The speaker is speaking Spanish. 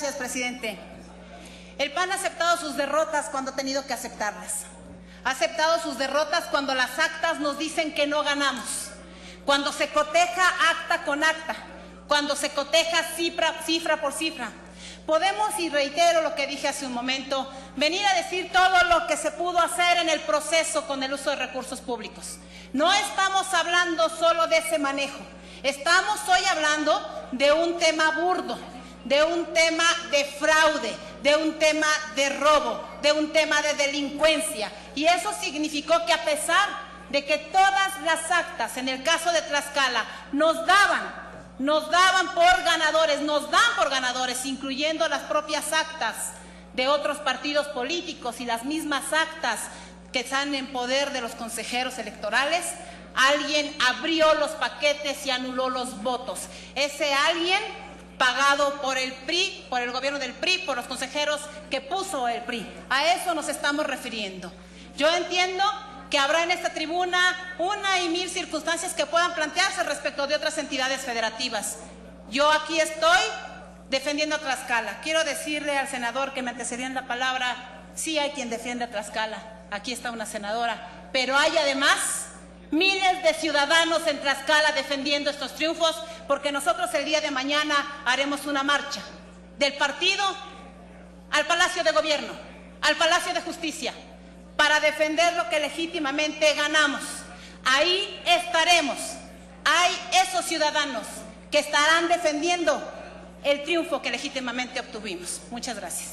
Gracias, presidente. El PAN ha aceptado sus derrotas cuando ha tenido que aceptarlas. Ha aceptado sus derrotas cuando las actas nos dicen que no ganamos. Cuando se coteja acta con acta. Cuando se coteja cifra, cifra por cifra. Podemos, y reitero lo que dije hace un momento, venir a decir todo lo que se pudo hacer en el proceso con el uso de recursos públicos. No estamos hablando solo de ese manejo. Estamos hoy hablando de un tema burdo, de un tema de fraude, de un tema de robo, de un tema de delincuencia. Y eso significó que a pesar de que todas las actas, en el caso de Tlaxcala, nos daban, nos daban por ganadores, nos dan por ganadores, incluyendo las propias actas de otros partidos políticos y las mismas actas que están en poder de los consejeros electorales, alguien abrió los paquetes y anuló los votos. Ese alguien pagado por el PRI, por el gobierno del PRI, por los consejeros que puso el PRI. A eso nos estamos refiriendo. Yo entiendo que habrá en esta tribuna una y mil circunstancias que puedan plantearse respecto de otras entidades federativas. Yo aquí estoy defendiendo a Tlaxcala. Quiero decirle al senador que me antecedió en la palabra, sí hay quien defiende a Tlaxcala. Aquí está una senadora. Pero hay además miles de ciudadanos en Tlaxcala defendiendo estos triunfos, porque nosotros el día de mañana haremos una marcha del partido al Palacio de Gobierno, al Palacio de Justicia, para defender lo que legítimamente ganamos. Ahí estaremos. Hay esos ciudadanos que estarán defendiendo el triunfo que legítimamente obtuvimos. Muchas gracias.